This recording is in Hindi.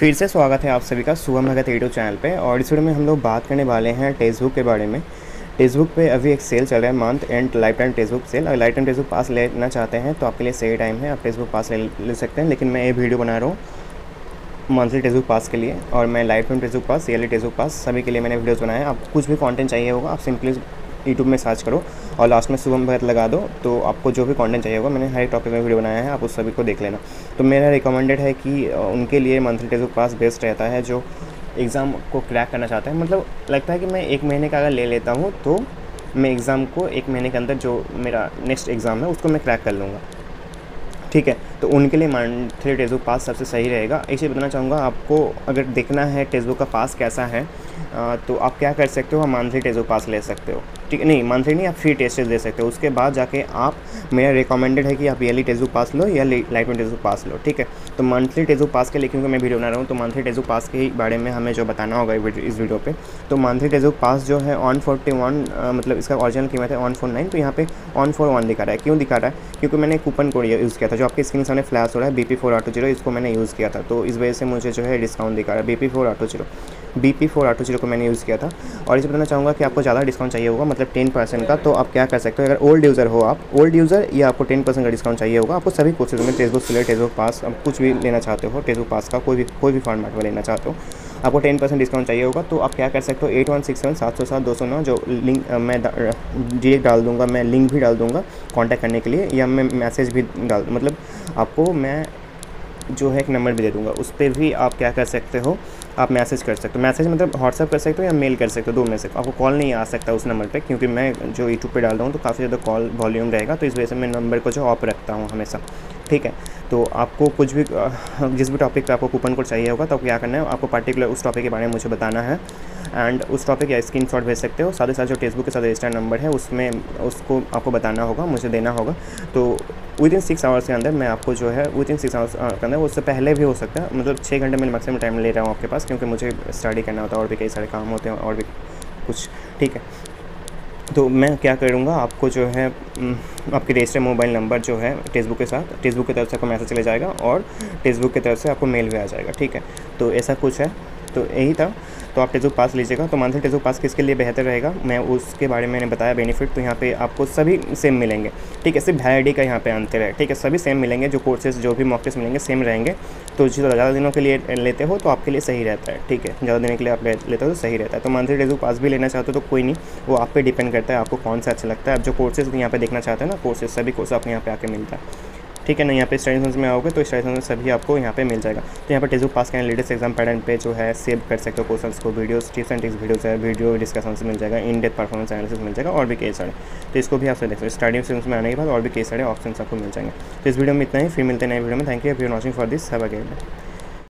फिर से स्वागत है आप सभी का शुभम भगत यूट्यूब चैनल पे। और इस वीडियो में हम लोग बात करने वाले हैं टेक्स्ट के बारे में। टेक्स्ट पे अभी एक सेल चल रहा है month end lifetime text sale अगर लाइफ टाइम टेक्स्ट पास लेना चाहते हैं तो आपके लिए सही टाइम है। आप टेक्स्ट पास ले, ले सकते हैं लेकिन मैं ये वीडियो बना रहा हूँ मंथली टेक्स्ट पास के लिए। और मैं lifetime text pass early text pass सभी के लिए मैंने वीडियोज़ बनाए आपको कुछ भी कॉन्टेंट चाहिए होगा आप सिंपली यूट्यूब में सर्च करो और लास्ट में शुभम भगत लगा दो तो आपको जो भी कंटेंट चाहिए होगा, मैंने हर एक टॉपिक में वीडियो बनाया है, आप उस सभी को देख लेना। तो मेरा रिकमेंडेड है कि उनके लिए मंथली टेस्ट पास बेस्ट रहता है, जो एग्ज़ाम को क्रैक करना चाहते हैं। मतलब लगता है कि मैं एक महीने का अगर ले लेता हूँ तो मैं एग्ज़ाम को एक महीने के अंदर जो मेरा नेक्स्ट एग्ज़ाम है, उसको मैं क्रैक कर लूँगा। ठीक है? तो उनके लिए मंथली टेस्ट बुक पास सबसे सही रहेगा। इसे बताना चाहूँगा, आपको अगर देखना है टेस्ट बुक का पास कैसा है तो आप क्या कर सकते हो मंथली टेस्ट बुक पास ले सकते हो। ठीक, नहीं मंथली नहीं, आप फ्री टेस्ट दे सकते हो। उसके बाद जाके आप, मेरा रिकमेंडेड है कि आप ईयरली टेस्ट पास लो या लाइट में टेस्ट पास लो, ठीक है? तो मंथली टेस्ट पास के लिए, क्योंकि मैं वीडियो बना रहा हूँ तो मंथली टेस्ट पास के बारे में हमें जो बताना होगा इस वीडियो पर तो मंथली टेस्ट पास जो है ऑन फोर्टी वन मतलब इसका ऑरिजिनल कीमत है ऑन फोर नाइन तो यहाँ पे ऑन फोर वन दिखा रहा है। क्यों दिखा रहा है? क्योंकि मैंने कूपन कोड यूज़ किया था, जो आपके स्क्रीन सामने फ्लैश हो रहा है B P four auto zero इसको मैंने यूज़ किया था। तो इस वजह से मुझे जो है डिस्काउंट दिखा रहा है B P four auto zero B P four auto zero को मैंने यूज़ किया था। और इसे बताना चाहूँगा कि आपको ज़्यादा डिस्काउंट चाहिए होगा मतलब टेन परसेंट का तो आप क्या कर सकते हो? अगर ओल्ड यूज़र हो आप ओल्ड यूज़र या आपको टेन परसेंट का डिस्काउंट चाहिए होगा, आपको सभी कोर्सेज में टेक्सबुक सिलेट टेक्सबुक पास आप कुछ भी लेना चाहते हो टेक्सबुक पास का, कोई भी कोई भी फॉर्मेट में लेना चाहते हो, आपको टेन परसेंट डिस्काउंट चाहिए होगा तो आप क्या कर सकते हो? एट वन सिक्स सेवन सात सौ सात दो सौ नौ, जो लिंक मैं डायरेक्ट डाल दूँगा, मैं लिंक भी डाल दूँगा कॉन्टैक्ट करने के लिए, या मैं मैसेज भी डाल मतलब आपको मैं जो है एक नंबर भी दे दूँगा। उस पर भी आप क्या कर सकते हो, आप मैसेज कर सकते हो। मैसेज मतलब व्हाट्सअप कर सकते हो या मेल कर सकते हो, दो में से। आपको कॉल नहीं आ सकता उस नंबर पे, क्योंकि मैं जो यूट्यूब पे डाल रहा हूँ तो काफ़ी ज़्यादा कॉल वॉल्यूम रहेगा तो इस वजह से मैं नंबर को जो ऑफ़ रखता हूँ हमेशा। ठीक है। तो आपको कुछ भी, जिस भी टॉपिक पे आपको कूपन कोड चाहिए होगा तो क्या करना है, आपको पर्टिकुलर उस टॉपिक के बारे में मुझे बताना है। एंड उस टॉपिक या स्क्रीन शॉट भेज सकते हो। साथ ही साथ जो टेक्सबुक के साथ रजिस्टर्ड नंबर है, उसमें उसको आपको बताना होगा, मुझे देना होगा। तो विद इन सिक्स आवर्स के अंदर मैं आपको जो है विद इन सिक्स आवर्स के अंदर उससे पहले भी हो सकता है। मतलब छः घंटे में मैक्सिमम टाइम ले रहा हूँ आपके पास, क्योंकि मुझे स्टडी करना होता है और भी कई सारे काम होते हैं और भी कुछ। ठीक है। तो मैं क्या करूँगा, आपको जो है आपके रजिस्टर मोबाइल नंबर जो है टेस्टबुक के साथ टेस्टबुक की तरफ़ से आपको मैसेज चले जाएगा और टेक्सबुक की तरफ़ से आपको मेल भी आ जाएगा, ठीक है? तो ऐसा कुछ है तो यही था। तो आप टेजो पास लीजिएगा तो मंथली टेजो पास किसके लिए बेहतर रहेगा? मैं उसके बारे में मैंने बताया बेनिफिट तो यहाँ पे आपको सभी सेम मिलेंगे। ठीक है, सिर्फ़ वैलिडी का यहाँ पे अंतर है। ठीक है, सभी सेम मिलेंगे, जो कोर्सेज जो भी मॉक मिलेंगे सेम रहेंगे। तो जो ज़्यादा दिनों के लिए लेते हो तो आपके लिए सही रहता है। ठीक है, ज़्यादा दिनों के लिए आप लेते हो तो सही रहता है। तो मंथली टेजो पास भी लेना चाहते हो तो कोई नहीं, वो आप पे डिपेंड करता है, आपको कौन सा अच्छा लगता है। आप जो कोर्सेज यहाँ पे देखना चाहते हैं ना कोर्सेज सभी कोर्स आपको यहाँ पे आके मिलता है। ठीक है ना, यहाँ पे स्टडी में आओगे तो स्टडी में सभी आपको यहाँ पे मिल जाएगा। तो यहाँ पर टेजू पास करें लेटेस्ट एग्ज़ाम पैटर्न पे जो है सेव कर सकते हो क्वेश्चन को videos tips and tricks videos है वीडियो डिस्कशन मिल जाएगा इन डेथ परफॉर्मेंस एनालिसिस मिल जाएगा, और भी कई सारे तो इसको भी आपसे देख सकते स्टडी सेंस में आने के बाद और भी कई सारे ऑप्शन आपको मिल जाएँगे। तो इस वीडियो में इतना ही, फिर मिलते हैं नए वीडियो में। Thank you for watching for this have a